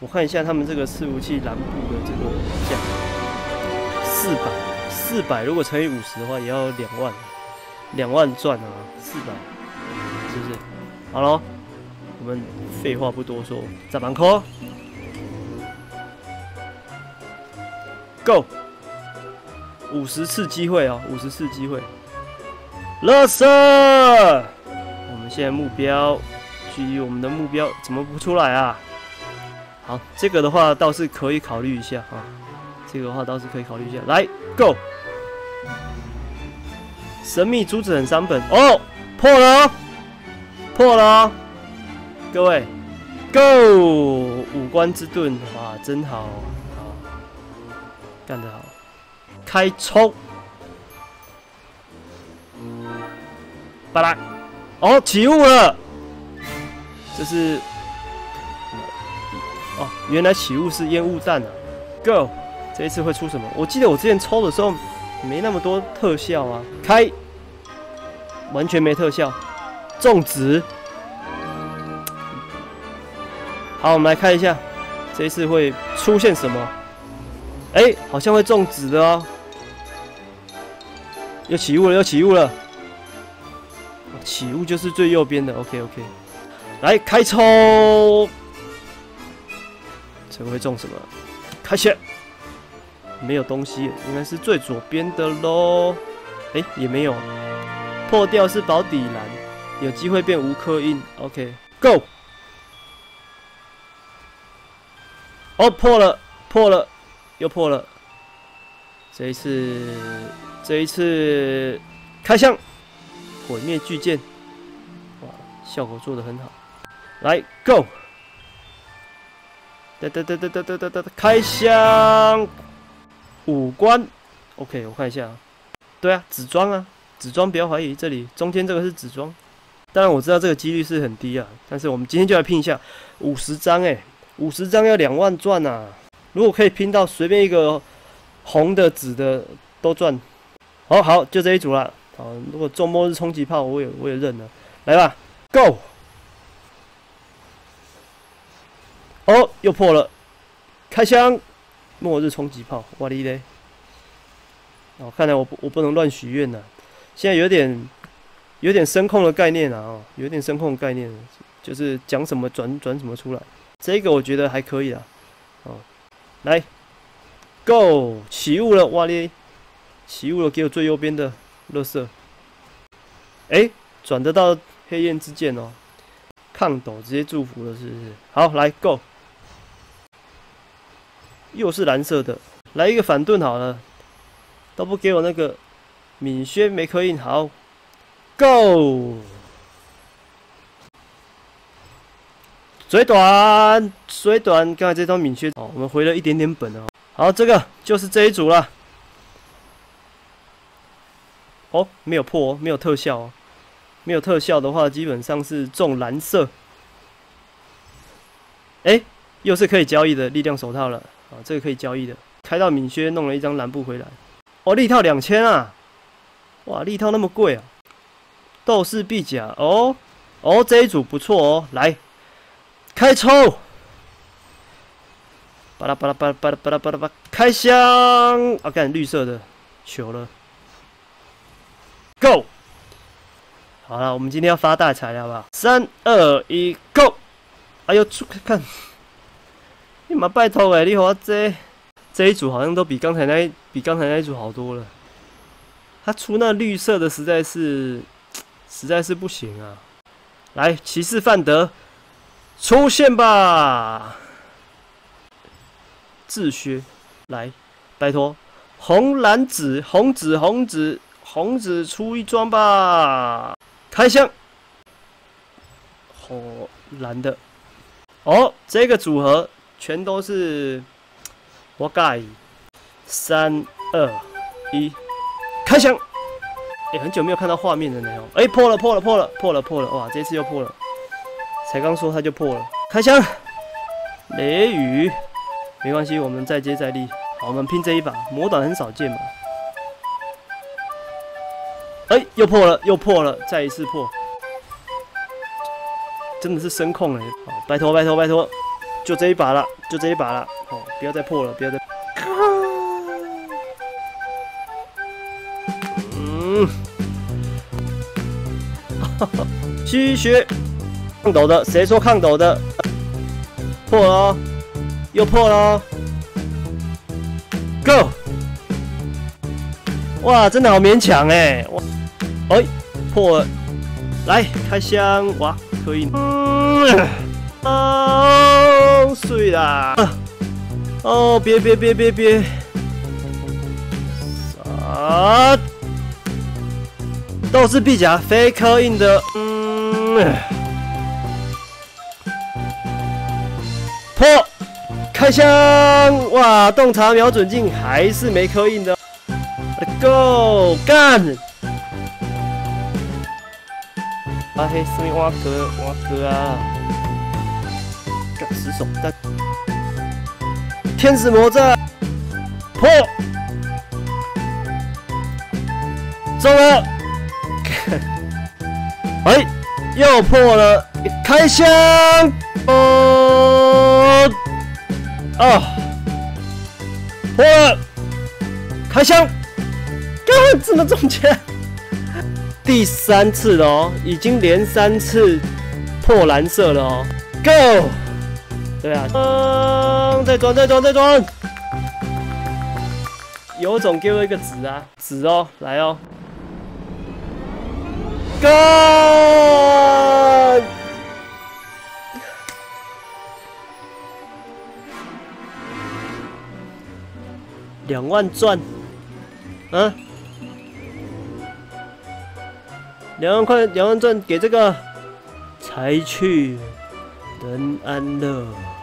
我看一下他们这个伺服器蓝布的这个价，四百，四百如果乘以五十的话，也要两万，两万赚啊，四百，是不是？好喽，我们废话不多说，再板扣，Go，五十次机会哦，五十次机会，乐色，我们现在目标，距离我们的目标怎么不出来啊？好，这个的话倒是可以考虑一下啊，这个的话倒是可以考虑一下。来，Go！神秘珠子很三本哦，破了，破了，各位，Go！五官之盾，哇，真好，好，干得好，开冲，巴拉，哦，起雾了，这是。哦，原来起雾是烟雾弹啊！Go，这一次会出什么？我记得我之前抽的时候没那么多特效啊，开，完全没特效，种植。好，我们来看一下，这一次会出现什么？哎，好像会种植的哦。又起雾了，又起雾了。起雾就是最右边的，OK OK。来开抽。这会中什么？开始，没有东西，应该是最左边的喽。哎，也没有，破掉是保底蓝，有机会变无刻印。OK，Go。哦，破了，破了，又破了。这一次，这一次开箱，毁灭巨剑。哇，效果做的很好。来，Go。哒哒哒哒哒哒哒哒！开箱，五官，OK，我看一下。对啊，纸装啊，纸装不要怀疑，这里中间这个是纸装。当然我知道这个几率是很低啊，但是我们今天就来拼一下五十张哎，五十张要两万钻呐！如果可以拼到随便一个红的、紫的都赚。好好，就这一组了。好，如果中末日冲击炮，我也我也认了。来吧，Go！哦，又破了！开枪！末日冲击炮，哇哩嘞！哦，看来我不我不能乱许愿呐。现在有点有点声控的概念啊，哦，有点声控的概念，就是讲什么转转什么出来。这个我觉得还可以啊。哦，来，Go！起雾了，哇哩！起雾了，给我最右边的乐色。哎，转得到黑焰之剑哦，抗抖直接祝福了，是不是？好，来，Go！又是蓝色的，来一个反盾好了，都不给我那个敏轩没刻印好，Go，水短水短，刚才这张敏轩哦，我们回了一点点本哦，好，这个就是这一组了，哦，没有破，没有特效哦，没有特效的话，基本上是中蓝色，哎，又是可以交易的力量手套了。啊，这个可以交易的。开到敏靴，弄了一张蓝布回来。哦，力套两千啊！哇，力套那么贵啊！斗士臂甲，哦哦，这一组不错哦。来，开抽！巴拉巴拉巴拉巴拉巴拉巴拉，开箱！啊，看绿色的，球了。Go！好了，我们今天要发大财了，好不好？三二一，Go！哎呦，出看。你妈拜托诶，你和我这这一组好像都比刚才那比刚才那一组好多了。他出那绿色的实在是 实在是不行啊！来，骑士范德出现吧！自削，来，拜托，红蓝紫红紫红紫红紫出一装吧！开箱，红蓝的，哦，这个组合。全都是我盖，三二一，开箱！哎，很久没有看到画面了呢。哎，破了，破了，破了，破了，破了！哇，这次又破了。才刚说他就破了，开箱！雷雨，没关系，我们再接再厉。好，我们拼这一把，魔短很少见嘛。哎，又破了，又破了，再一次破，真的是声控哎！好，拜托，拜托，拜托。就这一把了，就这一把了，哦，不要再破了，不要再。嗯，吸血抗斗的，谁说抗斗的？破了，又破了，Go！哇，真的好勉强哎，哇，哎，破了，来开箱，哇，可以，嗯，哦，对啦，哦，别别别别别，啊，斗士臂甲非刻印的，嗯，破，开箱，哇，洞察瞄准镜还是没刻印的。Go 干！啊嘿，什么挖哥挖哥啊！干死手弹！天使魔杖破！中了！哎，又破了！开箱！哦！啊！破了！开箱！刚怎么中枪？第三次了哦，已经连三次破蓝色了哦。Go！对啊，嗯，再转再转再转，有种给我一个紫啊，紫哦，来哦。G 两万钻，嗯。两万块，两万钻给这个，才去。人安乐。